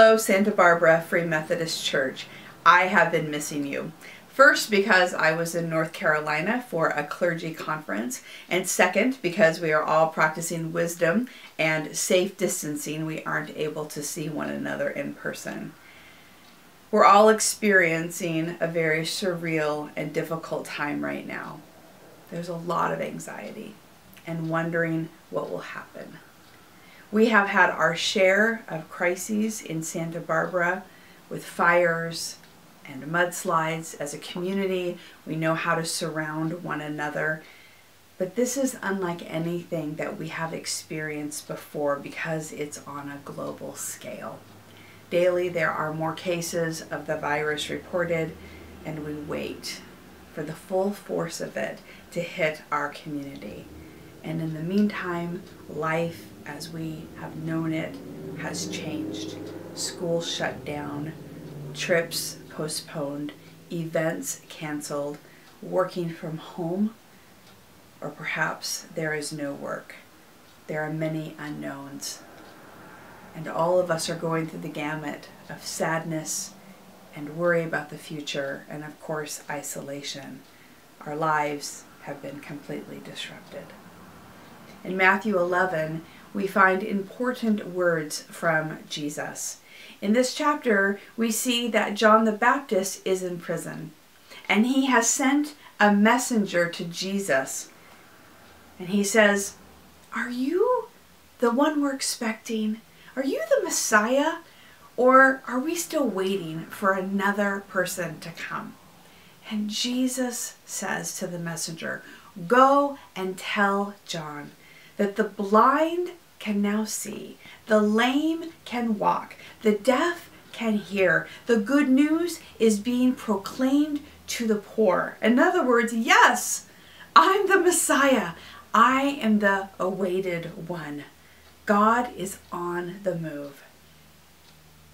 Hello, Santa Barbara Free Methodist Church. I have been missing you. First, because I was in North Carolina for a clergy conference, and second, because we are all practicing wisdom and safe distancing, we aren't able to see one another in person. We're all experiencing a very surreal and difficult time right now. There's a lot of anxiety and wondering what will happen. We have had our share of crises in Santa Barbara with fires and mudslides. As a community, we know how to surround one another. But this is unlike anything that we have experienced before because it's on a global scale. Daily, there are more cases of the virus reported, and we wait for the full force of it to hit our community. And in the meantime, life as we have known it has changed. School shut down, trips postponed, events canceled, working from home, or perhaps there is no work. There are many unknowns. And all of us are going through the gamut of sadness and worry about the future, and of course, isolation. Our lives have been completely disrupted. In Matthew 11, we find important words from Jesus. In this chapter, we see that John the Baptist is in prison, and he has sent a messenger to Jesus. And he says, Are you the one we're expecting? Are you the Messiah? Or are we still waiting for another person to come? And Jesus says to the messenger, Go and tell John that the blind can now see, the lame can walk, the deaf can hear. The good news is being proclaimed to the poor. In other words, yes, I'm the Messiah. I am the awaited one. God is on the move.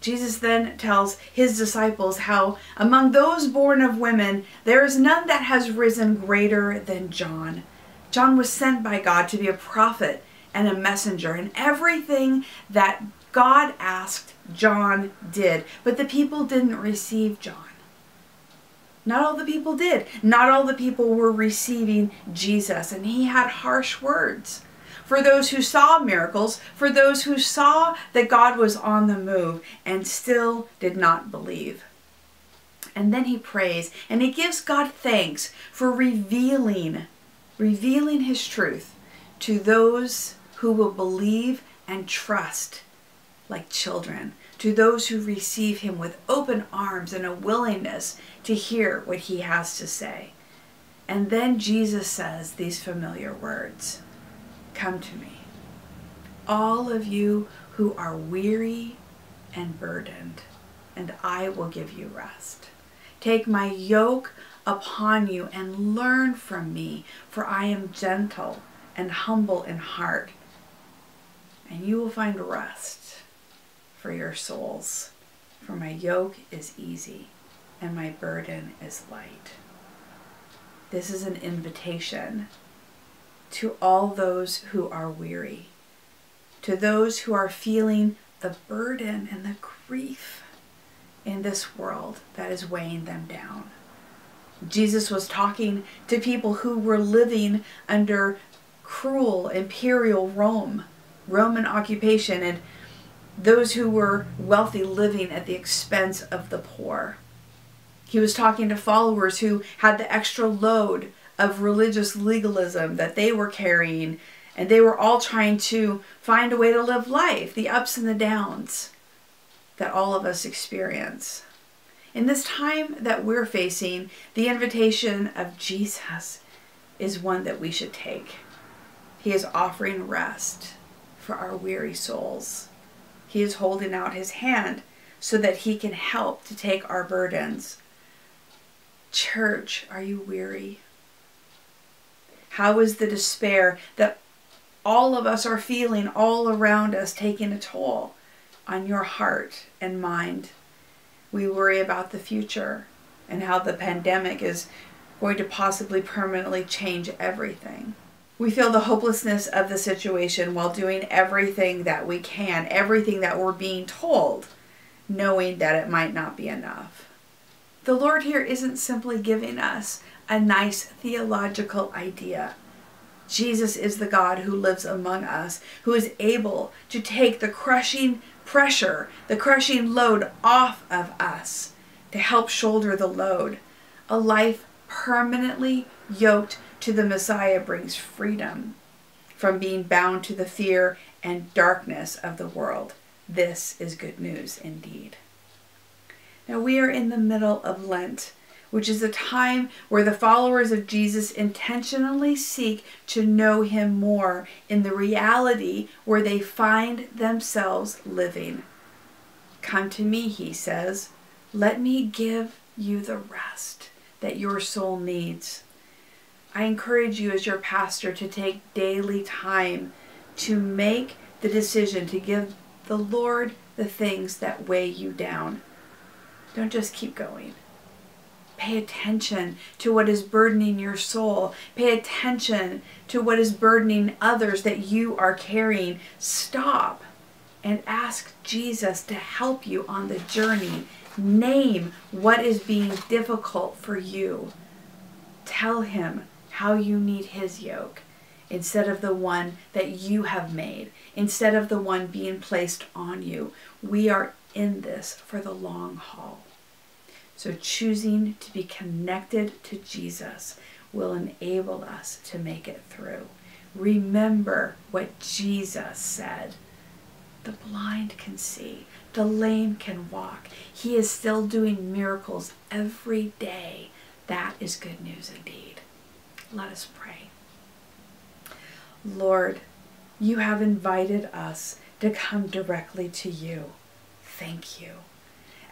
Jesus then tells his disciples how among those born of women, there is none that has risen greater than John. John was sent by God to be a prophet and a messenger, and everything that God asked, John did. But the people didn't receive John. Not all the people did. Not all the people were receiving Jesus, and he had harsh words for those who saw miracles, for those who saw that God was on the move and still did not believe. And then he prays and he gives God thanks for revealing, revealing his truth to those who will believe and trust like children, to those who receive him with open arms and a willingness to hear what he has to say. And then Jesus says these familiar words Come to me, all of you who are weary and burdened, and I will give you rest. Take my yoke upon you and learn from me, for I am gentle and humble in heart, and you will find rest for your souls. For my yoke is easy and my burden is light. This is an invitation to all those who are weary, to those who are feeling the burden and the grief in this world that is weighing them down. Jesus was talking to people who were living under cruel imperial Rome, Roman occupation, and those who were wealthy living at the expense of the poor. He was talking to followers who had the extra load of religious legalism that they were carrying, and they were all trying to find a way to live life, the ups and the downs that all of us experience. In this time that we're facing, the invitation of Jesus is one that we should take. He is offering rest for our weary souls. He is holding out his hand so that he can help to take our burdens. Church, are you weary? How is the despair that all of us are feeling all around us taking a toll on your heart and mind? We worry about the future and how the pandemic is going to possibly permanently change everything. We feel the hopelessness of the situation while doing everything that we can, everything that we're being told knowing that it might not be enough. The Lord here isn't simply giving us a nice theological idea. Jesus is the God who lives among us, who is able to take the crushing pressure, the crushing load off of us to help shoulder the load. A life permanently yoked to the Messiah brings freedom from being bound to the fear and darkness of the world. This is good news indeed. Now we are in the middle of Lent, which is a time where the followers of Jesus intentionally seek to know him more in the reality where they find themselves living. Come to me, he says. Let me give you the rest that your soul needs. I encourage you as your pastor to take daily time to make the decision to give the Lord the things that weigh you down. Don't just keep going. Pay attention to what is burdening your soul. Pay attention to what is burdening others that you are carrying. Stop and ask Jesus to help you on the journey. Name what is being difficult for you. Tell him how you need his yoke instead of the one that you have made, instead of the one being placed on you. We are in this for the long haul. So choosing to be connected to Jesus will enable us to make it through. Remember what Jesus said. The blind can see, the lame can walk. He is still doing miracles every day. That is good news indeed. Let us pray. Lord, you have invited us to come directly to you. Thank you.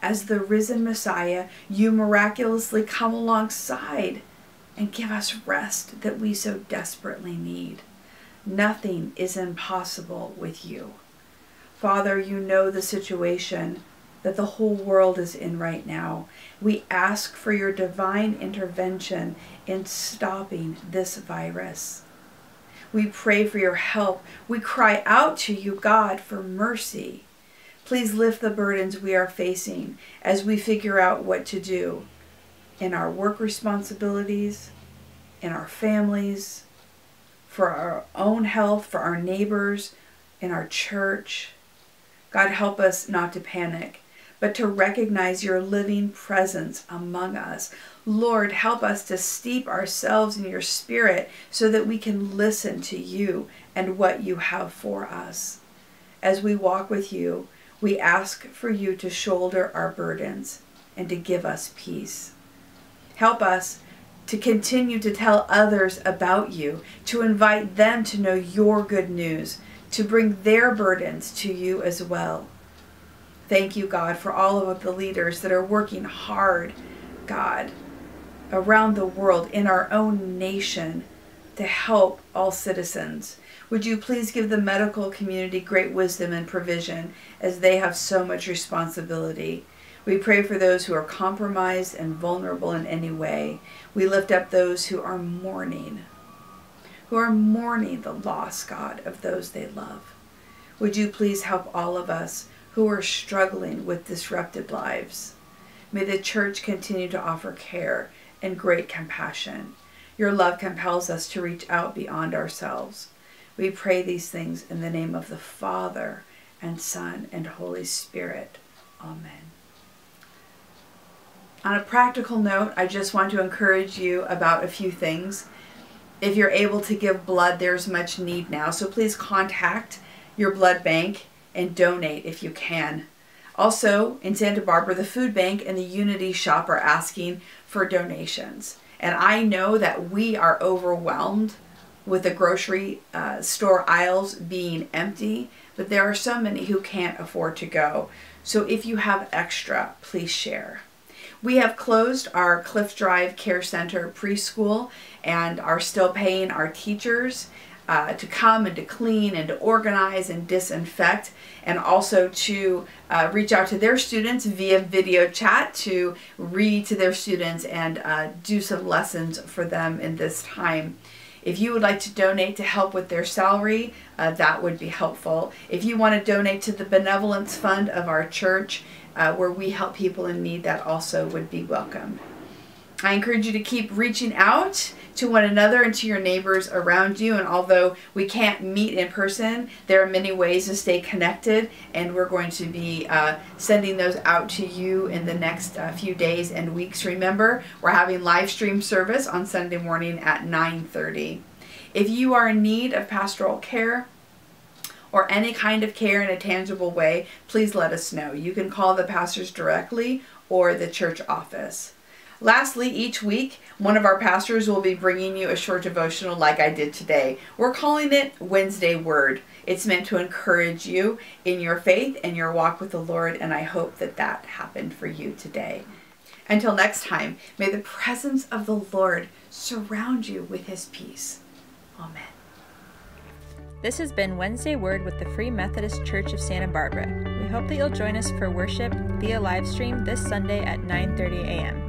As the risen Messiah, you miraculously come alongside and give us rest that we so desperately need. Nothing is impossible with you. Father, you know the situation that the whole world is in right now. We ask for your divine intervention in stopping this virus. We pray for your help. We cry out to you, God, for mercy. Please lift the burdens we are facing as we figure out what to do in our work responsibilities, in our families, for our own health, for our neighbors, in our church. God, help us not to panic, but to recognize your living presence among us. Lord, help us to steep ourselves in your spirit so that we can listen to you and what you have for us. As we walk with you, we ask for you to shoulder our burdens and to give us peace. Help us to continue to tell others about you, to invite them to know your good news, to bring their burdens to you as well. Thank you, God, for all of the leaders that are working hard, God, around the world, in our own nation, to help all citizens. Would you please give the medical community great wisdom and provision as they have so much responsibility? We pray for those who are compromised and vulnerable in any way. We lift up those who are mourning, who are mourning the loss, God, of those they love. Would you please help all of us who are struggling with disrupted lives? May the church continue to offer care and great compassion. Your love compels us to reach out beyond ourselves. We pray these things in the name of the Father and Son and Holy Spirit. Amen. On a practical note, I just want to encourage you about a few things. If you're able to give blood, there's much need now, so please contact your blood bank and donate if you can. Also, in Santa Barbara, the food bank and the Unity Shoppe are asking for donations. And I know that we are overwhelmed with the grocery uh, store aisles being empty, but there are so many who can't afford to go. So if you have extra, please share. We have closed our Cliff Drive Care Center preschool and are still paying our teachers uh, to come and to clean and to organize and disinfect and also to uh, reach out to their students via video chat to read to their students and uh, do some lessons for them in this time. If you would like to donate to help with their salary, uh, that would be helpful. If you want to donate to the benevolence fund of our church, uh, where we help people in need, that also would be welcome. I encourage you to keep reaching out to one another and to your neighbors around you. And although we can't meet in person, there are many ways to stay connected, and we're going to be uh, sending those out to you in the next uh, few days and weeks. Remember, we're having live stream service on Sunday morning at 9:30. If you are in need of pastoral care, or any kind of care in a tangible way, please let us know. You can call the pastors directly or the church office. Lastly, each week, one of our pastors will be bringing you a short devotional like I did today. We're calling it Wednesday Word. It's meant to encourage you in your faith and your walk with the Lord, and I hope that that happened for you today. Until next time, may the presence of the Lord surround you with his peace. Amen. This has been Wednesday Word with the Free Methodist Church of Santa Barbara. We hope that you'll join us for worship via live stream this Sunday at 9:30 a.m.